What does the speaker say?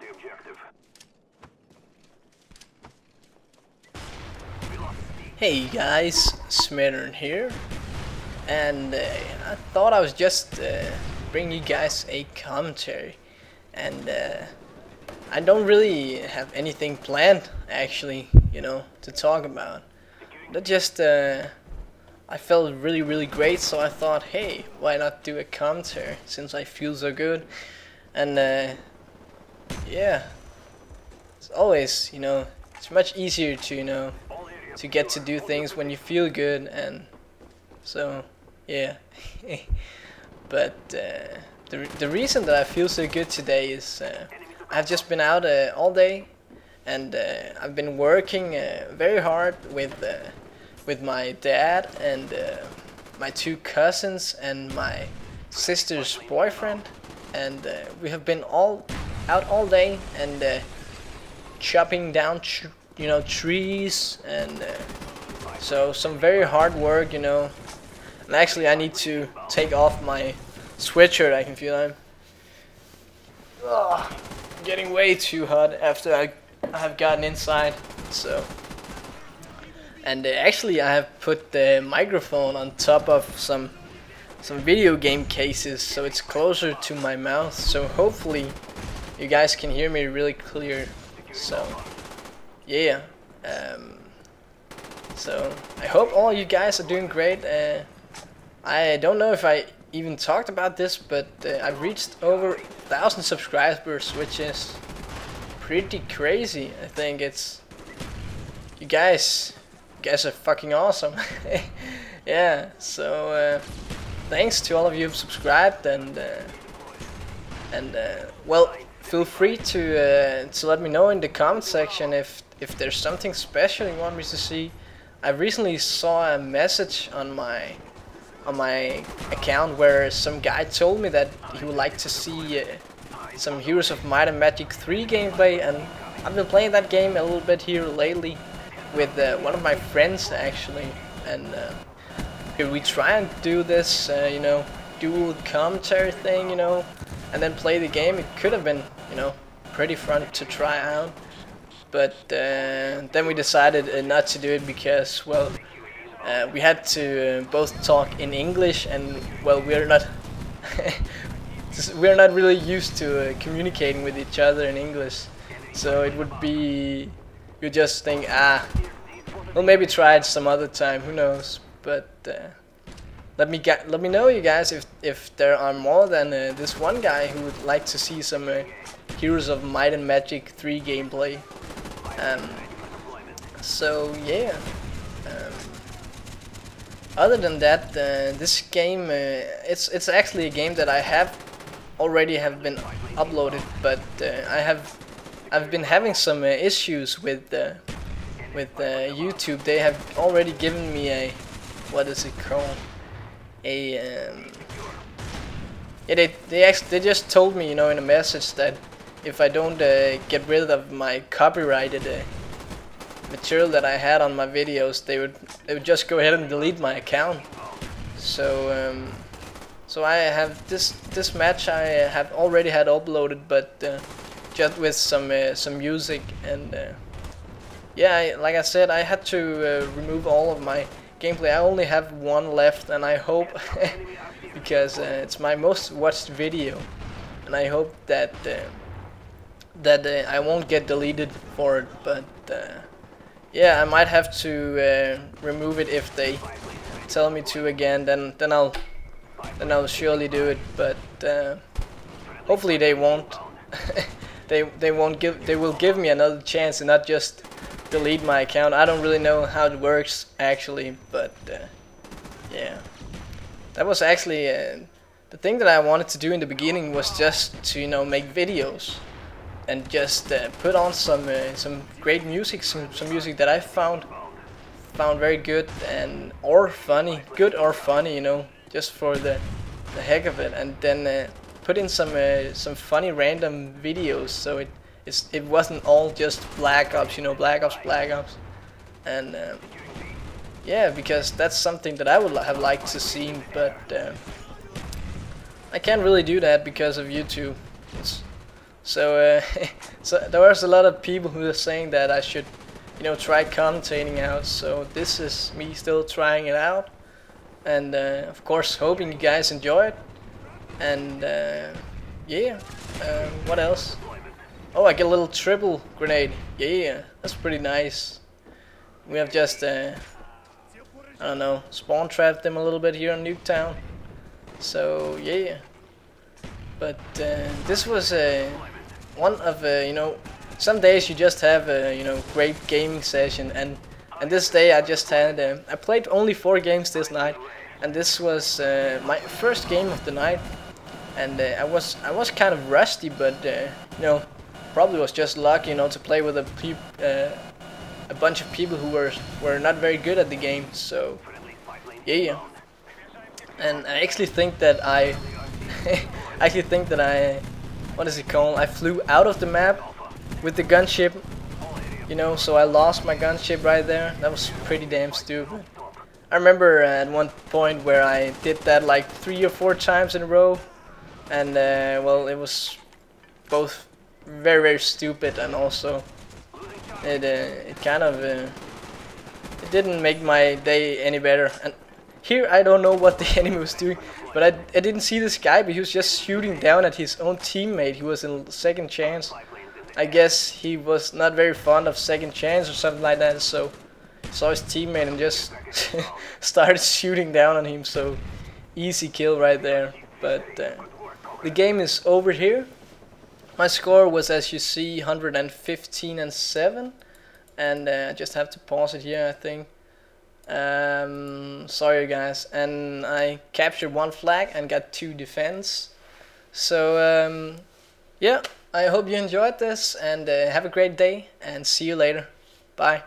The objective. Hey guys, Schmidteren here, and uh, I thought I was just uh, bringing you guys a commentary, and uh, I don't really have anything planned actually, you know, to talk about. But just uh, I felt really really great, so I thought, hey, why not do a commentary since I feel so good, and uh, yeah, it's always you know it's much easier to you know to get to do things when you feel good and so yeah. But uh, the, the reason that I feel so good today is uh, I've just been out uh, all day and uh, I've been working uh, very hard with uh, with my dad and my two cousins and my sister's boyfriend and we have been all out all day and chopping down you know trees and uh, so some very hard work you know. And actually I need to take off my sweatshirt I can feel I'm getting way too hot after I, I have gotten inside so. And uh, actually I have put the microphone on top of some some video game cases so it's closer to my mouth so hopefully you guys can hear me really clear so yeah. Um, so I hope all you guys are doing great. Uh, I don't know if I even talked about this, but uh, I've reached over thousand subscribers, which is pretty crazy. I think it's you guys, you guys are fucking awesome. yeah. So uh, thanks to all of you who subscribed and uh, and uh, well, feel free to uh, to let me know in the comment section if if there's something special you want me to see. I recently saw a message on my on my account where some guy told me that he would like to see uh, some Heroes of Might and Magic 3 gameplay and I've been playing that game a little bit here lately with uh, one of my friends actually and uh, we try and do this uh, you know dual commentary thing you know and then play the game it could have been you know pretty fun to try out. But uh, then we decided uh, not to do it because well uh, we had to uh, both talk in English and well we're not we're not really used to uh, communicating with each other in English. So it would be you just think ah we'll maybe try it some other time who knows? But uh, let me get let me know you guys if if there are more than this one guy who would like to see some Heroes of Might and Magic 3 gameplay um, so yeah. Um, other than that, uh, this game uh, it's it's actually a game that I have already have been uploaded, but uh, I have I've been having some uh, issues with uh, with uh, YouTube. They have already given me a what is it called a um, yeah, they they actually they just told me you know in a message that if I don't uh, get rid of my copyrighted uh, material that I had on my videos, they would they would just go ahead and delete my account. So um, so I have this this match I have already had uploaded, but uh, just with some uh, some music and uh, yeah, I, like I said, I had to uh, remove all of my gameplay. I only have one left, and I hope because it's my most watched video, and I hope that that uh, I won't get deleted for it, but uh, yeah, I might have to uh, remove it if they tell me to again. Then then I'll then I'll surely do it, but uh, hopefully they won't. they they won't give they will give me another chance and not just delete my account. I don't really know how it works actually, but uh, yeah, that was actually. Uh, the thing that I wanted to do in the beginning was just to, you know, make videos and just uh, put on some uh, some great music, some, some music that I found found very good and or funny, good or funny, you know, just for the the heck of it, and then uh, put in some uh, some funny random videos, so it it's, it wasn't all just Black Ops, you know, Black Ops, Black Ops, and um, yeah, because that's something that I would have liked to see, but uh, I can't really do that because of YouTube. It's, So, uh, so there was a lot of people who were saying that I should, you know, try commentating out. So this is me still trying it out, and uh, of course hoping you guys enjoy it. And uh, yeah, um, what else? Oh, I get a little triple grenade. Yeah, that's pretty nice. We have just, uh, I don't know, spawn trapped them a little bit here in Nuketown. So yeah. But uh, this was uh, one of, uh, you know, some days you just have a, you know, great gaming session and and this day I just had, uh, I played only four games this night and this was uh, my first game of the night and uh, I was I was kind of rusty but uh, you know probably was just lucky you know to play with a uh, a bunch of people who were were not very good at the game so yeah. And I actually think that I I actually think that I what is it called? I flew out of the map with the gunship you know so I lost my gunship right there. That was pretty damn stupid. I remember at one point where I did that like three or four times in a row and uh, well it was both very very stupid and also it uh, it kind of uh, it didn't make my day any better. And here I don't know what the enemy was doing but I, I didn't see this guy but he was just shooting down at his own teammate. He was in second chance. I guess he was not very fond of second chance or something like that so saw his teammate and just started shooting down on him. So easy kill right there. But uh, the game is over here. My score was, as you see, 115 and 7. And uh, I just have to pause it here, I think. Um, sorry, guys. And I captured one flag and got two defense. So, um, yeah, I hope you enjoyed this and uh, have a great day and see you later. Bye.